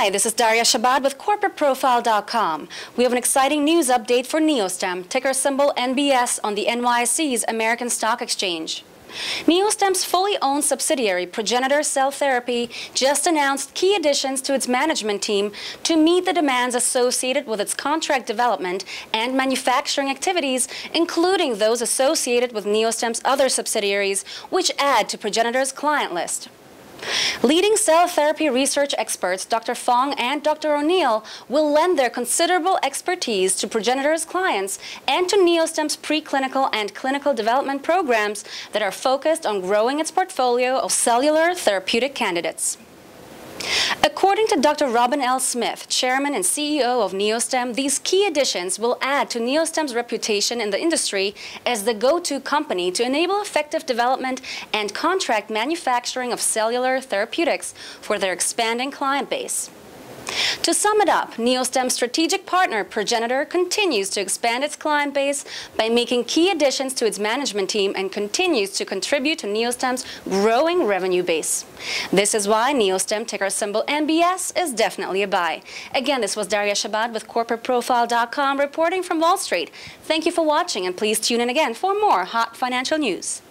Hi, this is Daria Schabad with CorporateProfile.com. We have an exciting news update for Neostem, ticker symbol NBS on the NYSE's American Stock Exchange. Neostem's fully owned subsidiary, Progenitor Cell Therapy, just announced key additions to its management team to meet the demands associated with its contract development and manufacturing activities, including those associated with Neostem's other subsidiaries, which add to Progenitor's client list. Leading cell therapy research experts Dr. Fong and Dr. O'Neill will lend their considerable expertise to Progenitor's clients and to Neostem's preclinical and clinical development programs that are focused on growing its portfolio of cellular therapeutic candidates. According to Dr. Robin L. Smith, chairman and CEO of Neostem, these key additions will add to Neostem's reputation in the industry as the go-to company to enable effective development and contract manufacturing of cellular therapeutics for their expanding client base. To sum it up, Neostem's strategic partner, Progenitor, continues to expand its client base by making key additions to its management team and continues to contribute to Neostem's growing revenue base. This is why Neostem, ticker symbol NBS, is definitely a buy. Again, this was Daria Schabad with CorporateProfile.com reporting from Wall Street. Thank you for watching and please tune in again for more hot financial news.